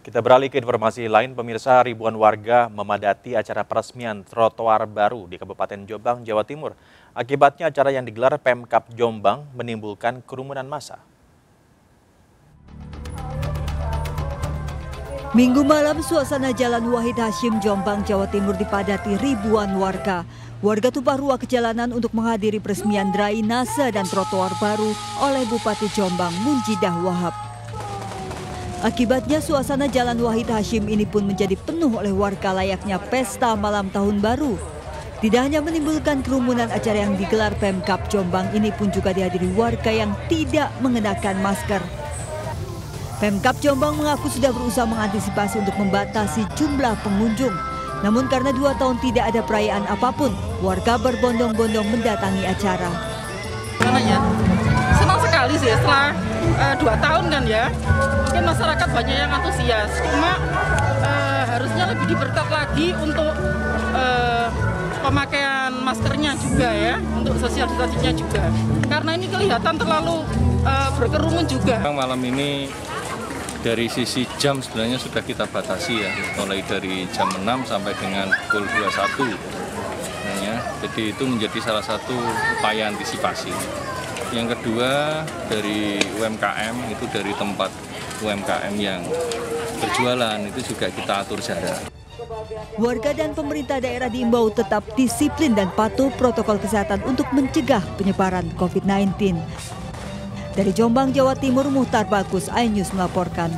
Kita beralih ke informasi lain, pemirsa ribuan warga memadati acara peresmian trotoar baru di Kabupaten Jombang, Jawa Timur. Akibatnya acara yang digelar Pemkap Jombang menimbulkan kerumunan massa. Minggu malam suasana Jalan Wahid Hashim Jombang, Jawa Timur dipadati ribuan warga. Warga tumpah ruah ke jalanan untuk menghadiri peresmian drainase dan trotoar baru oleh Bupati Jombang Munjidah Wahab. Akibatnya suasana Jalan Wahid Hashim ini pun menjadi penuh oleh warga layaknya pesta malam tahun baru. Tidak hanya menimbulkan kerumunan acara yang digelar Pemkap Jombang ini pun juga dihadiri warga yang tidak mengenakan masker. Pemkap Jombang mengaku sudah berusaha mengantisipasi untuk membatasi jumlah pengunjung. Namun karena dua tahun tidak ada perayaan apa pun, warga berbondong-bondong mendatangi acara. Setelah uh, dua tahun kan ya. Mungkin masyarakat banyak yang antusias. Cuma uh, harusnya lebih diperketat lagi untuk uh, pemakaian maskernya juga ya. Untuk sosial distancingnya juga. Karena ini kelihatan terlalu uh, berkerumun juga. Malam ini dari sisi jam sebenarnya sudah kita batasi ya. Mulai dari jam 6 sampai dengan pukul 21 nah, ya. jadi itu menjadi salah satu upaya antisipasi yang kedua dari UMKM itu dari tempat UMKM yang berjualan itu juga kita atur jarak. Warga dan pemerintah daerah diimbau tetap disiplin dan patuh protokol kesehatan untuk mencegah penyebaran COVID-19. Dari Jombang, Jawa Timur, Muhtar Bagus, iNews melaporkan.